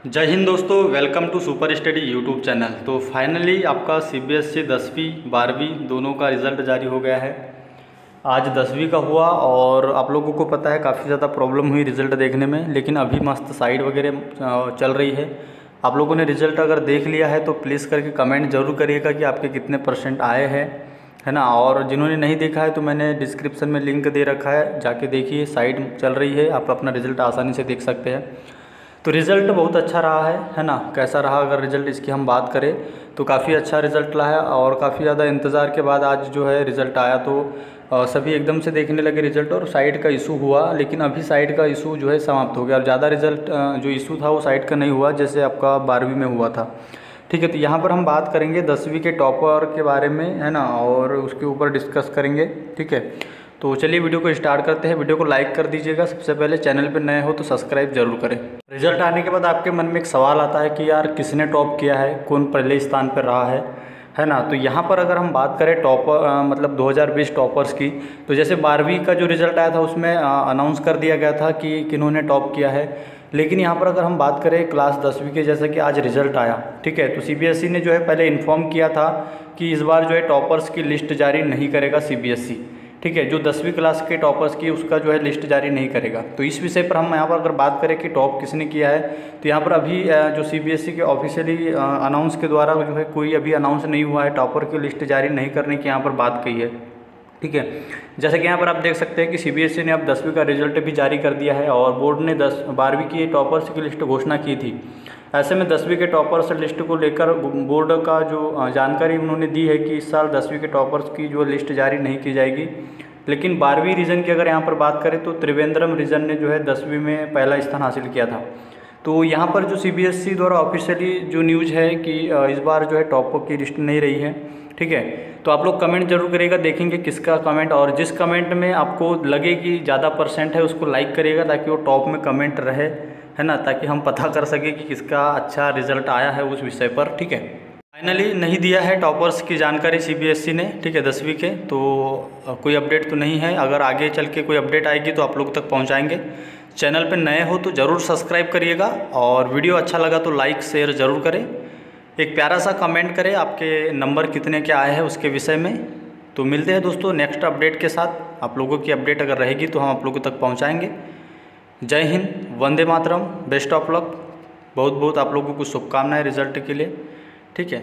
जय हिंद दोस्तों welcome to super study YouTube channel तो फाइनली आपका सी बी एस ई दसवीं, बारहवीं दोनों का रिज़ल्ट जारी हो गया है। आज दसवीं का हुआ और आप लोगों को पता है काफ़ी ज़्यादा प्रॉब्लम हुई रिज़ल्ट देखने में, लेकिन अभी मस्त साइड वगैरह चल रही है। आप लोगों ने रिज़ल्ट अगर देख लिया है तो प्लीज़ करके कमेंट ज़रूर करिएगा कि आपके कितने परसेंट आए हैं, है ना? और जिन्होंने नहीं देखा है तो मैंने डिस्क्रिप्शन में लिंक दे रखा है, जाके देखिए साइड चल रही है, आप अपना रिज़ल्ट आसानी से देख सकते हैं। तो रिज़ल्ट बहुत अच्छा रहा है है ना? कैसा रहा अगर रिज़ल्ट इसकी हम बात करें तो काफ़ी अच्छा रिज़ल्ट रहा है और काफ़ी ज़्यादा इंतज़ार के बाद आज जो है रिज़ल्ट आया। तो सभी एकदम से देखने लगे रिज़ल्ट और साइड का इशू हुआ, लेकिन अभी साइड का इशू जो है समाप्त हो गया। और ज़्यादा रिज़ल्ट जो इशू था वो साइड का नहीं हुआ, जैसे आपका बारहवीं में हुआ था। ठीक है तो यहाँ पर हम बात करेंगे दसवीं के टॉपर के बारे में, है ना? और उसके ऊपर डिस्कस करेंगे। ठीक है तो चलिए वीडियो को स्टार्ट करते हैं। वीडियो को लाइक कर दीजिएगा। सबसे पहले चैनल पर नए हो तो सब्सक्राइब ज़रूर करें। रिज़ल्ट आने के बाद आपके मन में एक सवाल आता है कि यार किसने टॉप किया है? कौन पहले स्थान पर रहा है? है ना? तो यहाँ पर अगर हम बात करें टॉपर मतलब 2020 टॉपर्स की तो जैसे बारहवीं का जो रिज़ल्ट आया था उसमें अनाउंस कर दिया गया था कि किन्होंने टॉप किया है। लेकिन यहाँ पर अगर हम बात करें क्लास दसवीं के, जैसे कि आज रिज़ल्ट आया, ठीक है? तो सीबीएसई ने जो है पहले इन्फॉर्म किया था कि इस बार जो है टॉपर्स की लिस्ट जारी नहीं करेगा सीबीएसई ठीक है, जो दसवीं क्लास के टॉपर्स की उसका जो है लिस्ट जारी नहीं करेगा। तो इस विषय पर हम यहाँ पर अगर बात करें कि टॉप किसने किया है तो यहाँ पर अभी जो सी e के ऑफिशियली अनाउंस के द्वारा जो है कोई अभी अनाउंस नहीं हुआ है टॉपर की लिस्ट जारी नहीं करने की यहाँ पर बात कही है। ठीक है, जैसे कि यहाँ पर आप देख सकते हैं कि सी e ने अब दसवीं का रिज़ल्ट भी जारी कर दिया है और बोर्ड ने दस, बारहवीं की टॉपर्स की लिस्ट घोषणा की थी। ऐसे में दसवीं के टॉपर्स लिस्ट को लेकर बोर्ड का जो जानकारी उन्होंने दी है कि इस साल दसवीं के टॉपर्स की जो लिस्ट जारी नहीं की जाएगी। लेकिन बारहवीं रीजन की अगर यहाँ पर बात करें तो त्रिवेंद्रम रीजन ने जो है दसवीं में पहला स्थान हासिल किया था। तो यहाँ पर जो सी द्वारा ऑफिशियली जो न्यूज़ है कि इस बार जो है टॉप की लिस्ट नहीं रही है, ठीक है? तो आप लोग कमेंट ज़रूर करिएगा, देखेंगे किसका कमेंट और जिस कमेंट में आपको लगे कि ज़्यादा परसेंट है उसको लाइक करिएगा ताकि वो टॉप में कमेंट रहे। है ना, ताकि हम पता कर सकें कि किसका अच्छा रिज़ल्ट आया है उस विषय पर, ठीक है? फाइनली नहीं दिया है टॉपर्स की जानकारी सीबीएसई ने, ठीक है, दसवीं के तो कोई अपडेट तो नहीं है। अगर आगे चल के कोई अपडेट आएगी तो आप लोग तक पहुंचाएँगे। चैनल पर नए हो तो ज़रूर सब्सक्राइब करिएगा और वीडियो अच्छा लगा तो लाइक शेयर ज़रूर करें। एक प्यारा सा कमेंट करें आपके नंबर कितने के आए हैं उसके विषय में। तो मिलते हैं दोस्तों नेक्स्ट अपडेट के साथ। आप लोगों की अपडेट अगर रहेगी तो हम आप लोगों तक पहुँचाएँगे। जय हिंद। वंदे मातरम बेस्ट ऑफ़ लक बहुत बहुत आप लोगों को शुभकामनाएँ रिज़ल्ट के लिए। ठीक है?